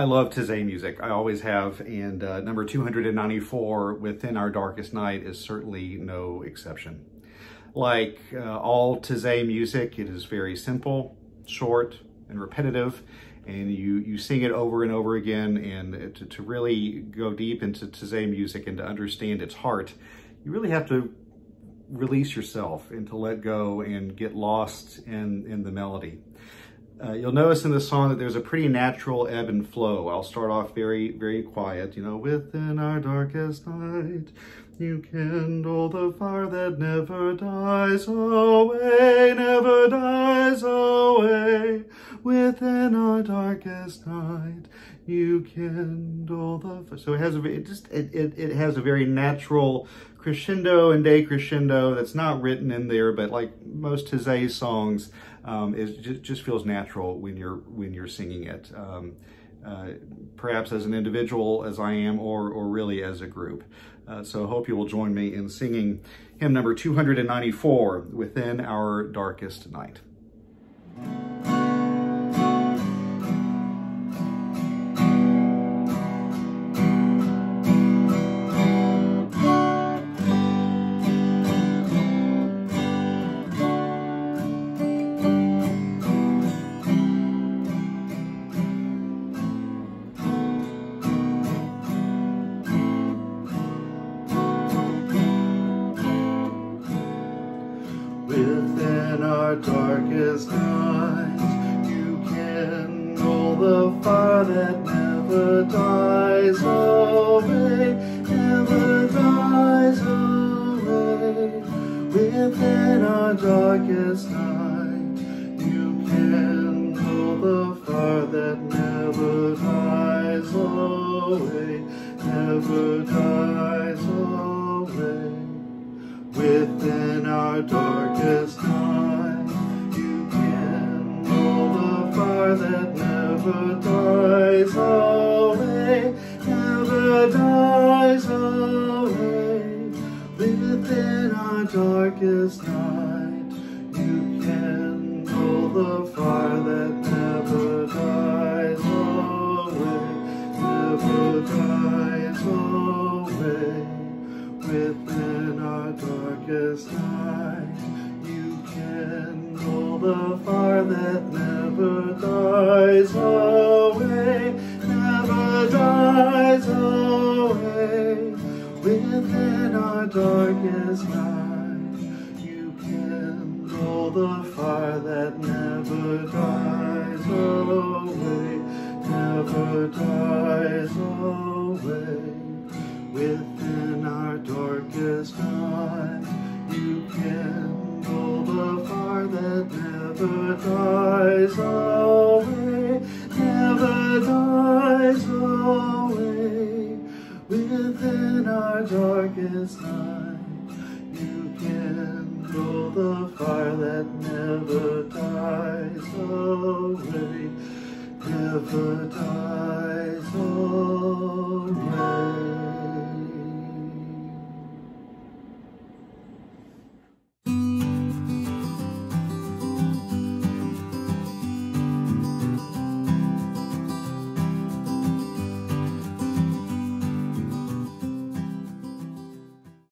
I love Taizé music. I always have. And uh, number 294, Within Our Darkest Night, is certainly no exception. Like uh, all Taizé music, it is very simple, short, and repetitive. And you, you sing it over and over again. And to, to really go deep into Taizé music and to understand its heart, you really have to release yourself and to let go and get lost in, in the melody. Uh, you'll notice in the song that there's a pretty natural ebb and flow. I'll start off very, very quiet. You know, within our darkest night, you kindle the fire that never dies away, never dies away. Within our darkest night, you kindle the fire. So it has a, it just, it, it, it has a very natural crescendo and decrescendo that's not written in there, but like most Taizé songs, um, it just, feels natural when you're when you're singing it. Um, uh, perhaps as an individual as I am or, or really as a group. Uh, so hope you will join me in singing hymn number 294, Within Our Darkest Night. Our darkest night, you kindle the fire that never dies away, never dies away. Within our darkest night, you kindle the fire that never dies away, never dies away. Within our darkest that never dies away, never dies away. Within our darkest night, you kindle the fire that never dies away, never dies away. Within our darkest night, you kindle the fire that never dies away, never dies away. Within our darkest night, you kindle the fire that never dies away, never dies away. Within our darkest never dies away. Within our darkest night, you kindle the fire that never dies away, never dies